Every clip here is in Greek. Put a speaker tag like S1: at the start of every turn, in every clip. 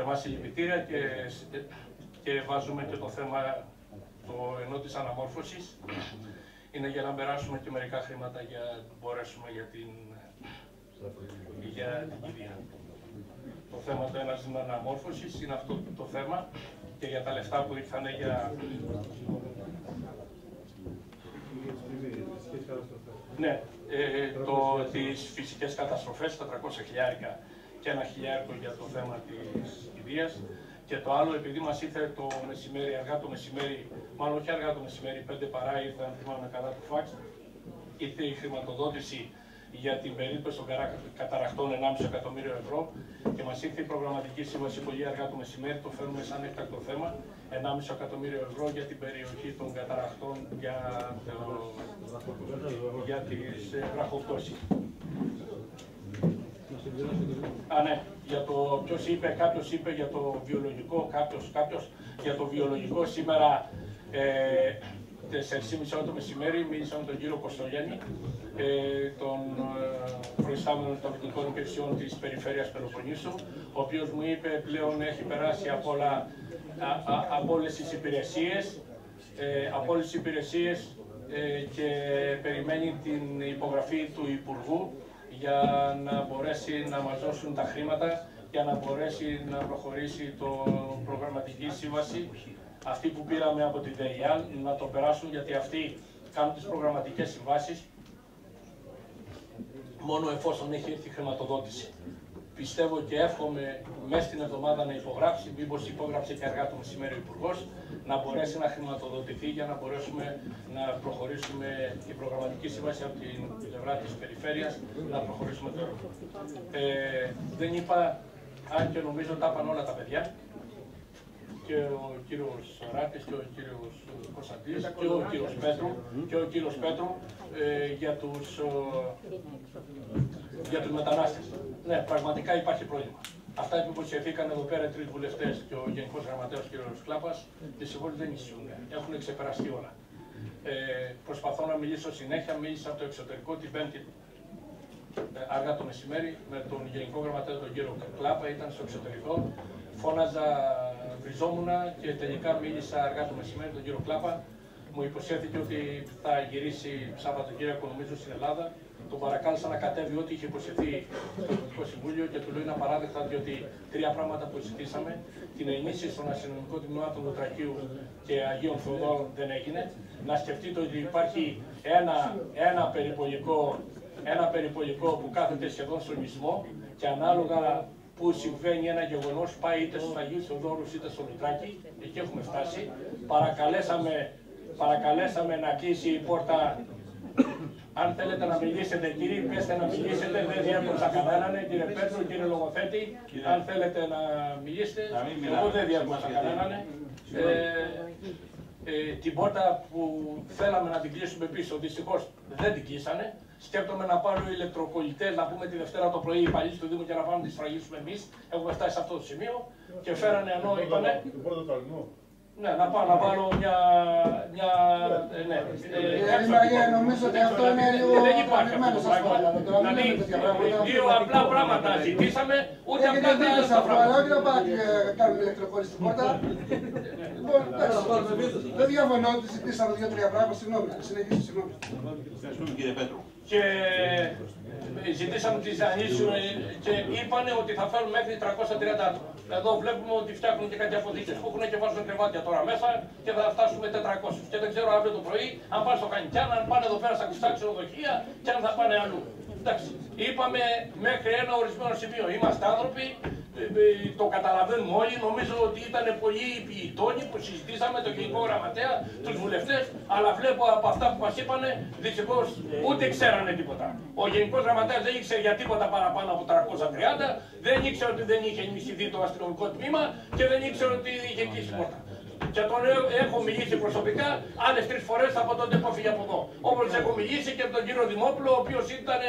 S1: Θερμά συλληπιτήρια και, και βάζουμε και το θέμα το ενώ της αναμόρφωσης. Είναι για να περάσουμε και μερικά χρήματα για να μπορέσουμε για την, για την κηδεία. Το θέμα το ένας είναι αναμόρφωσης, είναι αυτό το θέμα και για τα λεφτά που ήρθαν για... Ναι, ε, το, τις φυσικές καταστροφές, τα 300 χιλιάρικα και ένα χιλιάρικο για το θέμα της κηδείας. Και το άλλο, επειδή μας ήρθε το μεσημέρι, αργά το μεσημέρι, μάλλον όχι αργά το μεσημέρι, πέντε παρά ήρθε, αν θυμάμαι καλά το φάξ, ήρθε η χρηματοδότηση για την περίπτωση των καταραχτών 1,5 εκατομμύριο ευρώ και μας ήρθε η προγραμματική σύμβαση πολύ αργά το μεσημέρι. Το φέρνουμε σαν έκτακτο θέμα. 1,5 εκατομμύριο ευρώ για την περιοχή των καταραχτών για, για τις βραχοπτώσεις. Α, ναι, για το ποιος είπε, κάποιος είπε για το βιολογικό, κάποιος κάποιος, για το βιολογικό σήμερα ε, 4.30 ώρα το μεσημέρι μίλησα με τον κύριο Κοστογέννη, ε, τον ε, προϊστάμενο των εθνικών υπηρεσιών της περιφέρειας Πελοποννήσου, ο οποίος μου είπε πλέον έχει περάσει από, όλα, α, α, από όλες τις υπηρεσίες, ε, από όλες τις υπηρεσίες ε, και περιμένει την υπογραφή του Υπουργού για να μπορέσει να μας δώσουν τα χρήματα για να μπορέσει να προχωρήσει το προγραμματική σύμβαση αυτή που πήραμε από την ΔΕΙΑΛ, να το περάσουν γιατί αυτοί κάνουν τις προγραμματικές συμβάσεις μόνο εφόσον έχει έρθει η χρηματοδότηση πιστεύω και εύχομαι μέσα στην εβδομάδα να υπογράψει, μήπως υπόγραψε και αργά το μεσημέρι ο Υπουργός, να μπορέσει να χρηματοδοτηθεί για να μπορέσουμε να προχωρήσουμε την προγραμματική σύμβαση από την πλευρά της περιφέρειας, να προχωρήσουμε το έργο. Ε, δεν είπα, αν και νομίζω τα είπαν όλα τα παιδιά, και ο κύριος Ράτη και ο κύριος Κωνσταντή και ο κύριος Πέτρου και ο κύριος Πέτρου ε, για τους, για τους μετανάστες. Ναι, πραγματικά υπάρχει πρόβλημα. Αυτά που υποσχεθήκαν εδώ πέρα οι τρεις βουλευτές και ο Γενικός Γραμματέας κ. Κλάπας, δυστυχώ δεν ισχύουν. Έχουν ξεπεραστεί όλα. Ε, προσπαθώ να μιλήσω συνέχεια. Μίλησα από το εξωτερικό την Πέμπτη ε, αργά το μεσημέρι με τον Γενικό Γραμματέα τον κύριο Κλάπα. Ήταν στο εξωτερικό. Φώναζα, βριζόμουν και τελικά μίλησα αργά το μεσημέρι τον κύριο Κλάπα. Μου υποσχέθηκε ότι θα γυρίσει Σαββατοκύριακο νομίζω στην Ελλάδα τον παρακάλεσα να κατέβει ό,τι είχε υποσχεθεί στο Υπουργικό Συμβούλιο και του λέω είναι απαράδεκτα διότι τρία πράγματα που ζητήσαμε, την ενίσχυση των αστυνομικών τμήματων του Τρακίου και Αγίων Θεοδόρων δεν έγινε. Να σκεφτείτε ότι υπάρχει ένα, ένα, περιπολικό, ένα περιπολικό που κάθεται σχεδόν στον μισμό και ανάλογα που συμβαίνει ένα γεγονός, πάει είτε στους Αγίους Θεοδόρου είτε στο Λουτράκι, εκεί έχουμε φτάσει. Παρακαλέσαμε, παρακαλέσαμε να κλείσει η πόρτα αν θέλετε να μιλήσετε, κύριε, πέστε να μιλήσετε. Δεν διέκοψα κανέναν, κύριε Πέτρο, κύριε Λογοθέτη. Αν θέλετε να μιλήσετε, εγώ δεν διέκοψα κανέναν. Ε, ε, την πόρτα που θέλαμε να την κλείσουμε πίσω, δυστυχώς δεν την κλείσανε. Σκέπτομαι να πάρω ηλεκτροκολλητέ να πούμε τη Δευτέρα το πρωί οι υπαλλήλοι του Δήμου και να πάμε να τις σφραγίσουμε εμείς. Έχουμε φτάσει σε αυτό το σημείο και φέρανε ενώ είπανε. Ναι, να πάω να βάλω μια... μια ε, ναι,
S2: ε, νομίζω ότι αυτό είναι λίγο...
S1: Δεν υπάρχει αυτό το πράγμα. Δηλαδή, δύο απλά πράγματα ζητήσαμε, ούτε απλά δεν είναι τα πράγματα.
S2: Όχι να πάω και κάνουμε ηλεκτροχώρη στην πόρτα. Λοιπόν, δεν διαφωνώ ότι ζητήσαμε δύο-τρία πράγματα. Συγγνώμη, συνεχίσω, συγγνώμη.
S3: Κύριε Πέτρο.
S1: Και ζητήσαμε τις ανήσουν και είπαν ότι θα φέρουν μέχρι 330 άτομα. Εδώ βλέπουμε ότι φτιάχνουν και κάτι αποθήκες που έχουν και βάζουν κρεβάτια τώρα μέσα και θα φτάσουμε 400. Και δεν ξέρω αύριο το πρωί αν πάνε στο Κανικιάν, αν πάνε εδώ πέρα στα κλειστά ξενοδοχεία και αν θα πάνε αλλού. Εντάξει, είπαμε μέχρι ένα ορισμένο σημείο. Είμαστε άνθρωποι, ε, ε, το καταλαβαίνουμε όλοι. Νομίζω ότι ήταν πολλοί οι ποιητόνοι που συζητήσαμε, τον Γενικό Γραμματέα, τους βουλευτές. Αλλά βλέπω από αυτά που μας είπαν, δυστυχώς ούτε ξέρανε τίποτα. Ο Γενικός Γραμματέας δεν ήξερε για τίποτα παραπάνω από 330, δεν ήξερε ότι δεν είχε ενισχυθεί το αστυνομικό τμήμα και δεν ήξερε ότι είχε κλείσει πόρτα. Και τον έχω μιλήσει προσωπικά άλλες τρεις φορές από τότε που έφυγε από εδώ. Όπως έχω μιλήσει και τον κύριο Δημόπουλο, ο οποίος ήταν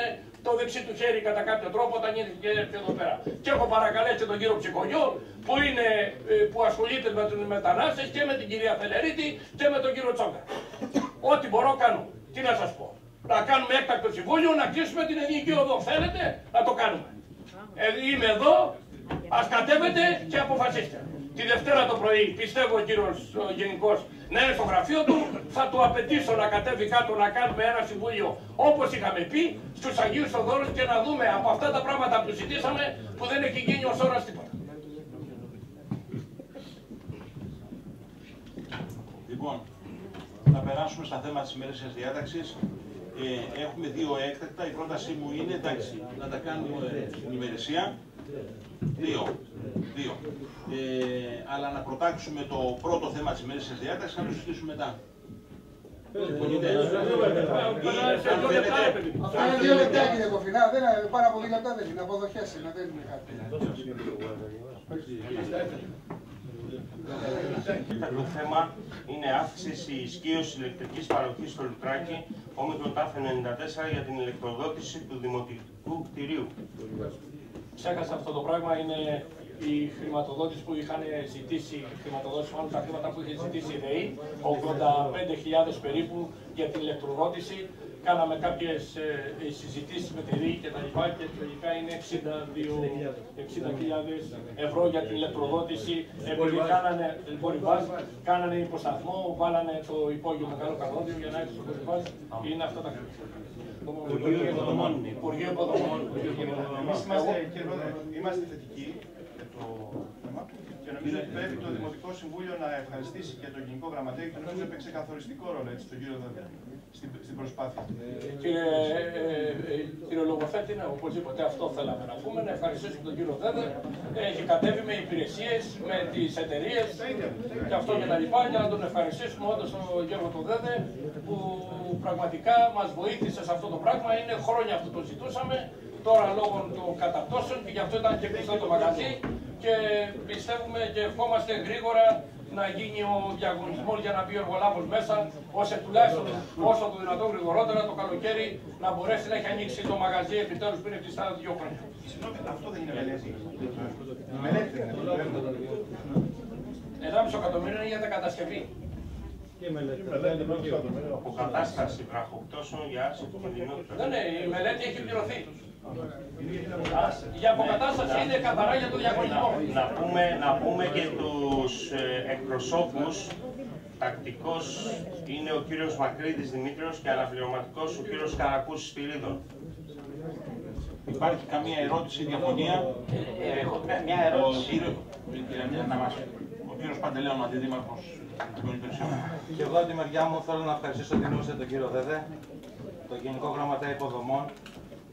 S1: το δεξί του χέρι κατά κάποιο τρόπο όταν ήρθε εδώ πέρα. Και έχω παρακαλέσει τον κύριο Ψυχογιό που, είναι, ε, που ασχολείται με τους μετανάστες και με την κυρία Θελερίτη και με τον κύριο Τσόγκα. Ό,τι μπορώ κάνω. Τι να σας πω. Να κάνουμε έκτακτο συμβούλιο, να κλείσουμε την ελληνική οδό. Θέλετε να το κάνουμε. Ε, είμαι εδώ Ας κατέβετε και αποφασίστε. Τη Δευτέρα το πρωί πιστεύω ο κύριος ο Γενικός να είναι στο γραφείο του, θα του απαιτήσω να κατέβει κάτω να κάνουμε ένα συμβούλιο όπως είχαμε πει στους Αγίους Οδόρους και να δούμε από αυτά τα πράγματα που ζητήσαμε που δεν έχει γίνει ως ώρας τίποτα.
S3: Λοιπόν, θα περάσουμε στα θέματα της ημερήσιας διάταξης. Ε, έχουμε δύο έκτακτα. Η πρότασή μου είναι εντάξει, να τα κάνουμε στην ημερησία. Δύο. Δύο. Ε, αλλά να προτάξουμε το πρώτο θέμα της ημερήσιας διάταξης να το συζητήσουμε μετά. Συμφωνείτε? Ή, αν θέλετε,
S2: Αυτά είναι δύο λεπτά κύριε Κοφινά, δεν είναι πάρα πολύ λεπτά δεν είναι, αποδοχές είναι, δεν είναι κάτι.
S4: Το θέμα είναι αύξηση ισχύω ηλεκτρική παροχή στο Λουτράκι, όμικρον ΤΑΦ 94 για την ηλεκτροδότηση του δημοτικού κτηρίου.
S1: Ξέχασα αυτό το πράγμα, είναι η χρηματοδότηση που είχαν ζητήσει, η χρηματοδότηση μάλλον τα χρήματα που είχε ζητήσει η ΔΕΗ, 85.000 περίπου για την ηλεκτροδότηση. Κάναμε κάποιες συζητήσεις με τη ΔΕΗ και τα λοιπά και τελικά είναι 60.000 ευρώ για την ηλεκτροδότηση. Επειδή κάνανε, Μπορυβάζ, κάνανε υποσταθμό, βάλανε το υπόγειο μεγάλο καλώδιο για να έρθει στο Μπορυβάζ. Είναι αυτά τα χρήματα.
S4: Υπουργείο Υποδομών.
S1: Υπουργείο Υποδομών.
S5: Εμείς είμαστε, κύριε Πρόεδρε, είμαστε θετικοί για το θέμα και νομίζω ότι πρέπει το Δημοτικό Συμβούλιο να ευχαριστήσει και τον Γενικό Γραμματέα γιατί νομίζω έπαιξε καθοριστικό ρόλο έτσι, τον κύριο Δέδε στην, στην προσπάθεια.
S1: Κύριε, ε, ε, κύριε Λογοθέτη, ναι, οπωσδήποτε αυτό θέλαμε να πούμε. Να ευχαριστήσουμε τον κύριο Δέδε. Έχει κατέβει με υπηρεσίες, με τις εταιρείες και αυτό και τα λοιπά. Για να τον ευχαριστήσουμε όντως τον Γιώργο τον Δέδε που πραγματικά μας βοήθησε σε αυτό το πράγμα. Είναι χρόνια αυτό το ζητούσαμε. Τώρα λόγω των καταπτώσεων και γι' αυτό ήταν και κλειστό το μαγαζί και πιστεύουμε και ευχόμαστε γρήγορα να γίνει ο διαγωνισμός για να μπει ο εργολάβος μέσα, ώστε τουλάχιστον όσο το δυνατόν γρηγορότερα το καλοκαίρι να μπορέσει να έχει ανοίξει το μαγαζί επιτέλους πριν από τα δύο χρόνια.
S5: Συγγνώμη, αυτό δεν είναι μελέτη. Η μελέτη δεν είναι.
S1: 1,5 εκατομμύριο είναι για τα κατασκευή.
S4: Αποκατάσταση βραχοπτώσεων για άρση του κινδυνού.
S1: Δεν είναι, η μελέτη έχει πληρωθεί. Για αποκατάσταση είναι καθαρά για το διαγωνισμό.
S4: Να πούμε, να πούμε και τους ε, εκπροσώπους τακτικός είναι ο κύριος Μακρύδης Δημήτριος και αναπληρωματικός ο κύριος Καρακούς Σπυρίδων.
S3: Υπάρχει καμία ερώτηση, διαφωνία;
S4: Έχω μια
S3: Ο
S4: ερώτηση.
S3: κύριο- κύριε, να μας- ο κύριος Παντελέων, αντιδήμαρχος των υπηρεσιών.
S6: Και εγώ από τη μεριά μου θέλω να ευχαριστήσω δημόσια τον κύριο Δέδε, τον Γενικό Γραμματέα Υποδομών,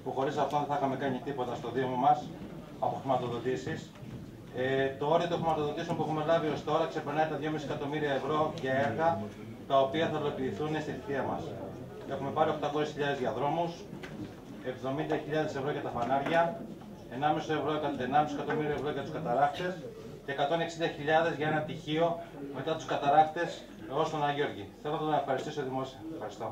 S6: που χωρίς αυτόν δεν θα είχαμε κάνει τίποτα στο Δήμο μας από χρηματοδοτήσεις. Ε, το όριο των χρηματοδοτήσεων που έχουμε λάβει ως τώρα ξεπερνάει τα 2,5 εκατομμύρια ευρώ για έργα τα οποία θα υλοποιηθούν στη θητεία μας. Έχουμε πάρει 800.000 για δρόμους, 70.000 ευρώ για τα φανάρια, 1,5 ευρώ, 1,5 εκατομμύριο ευρώ για τους καταράκτες και 160.000 για ένα τυχείο μετά τους καταράκτες ως τον Αγιώργη. Θέλω να τον ευχαριστήσω δημόσια. Ευχαριστώ.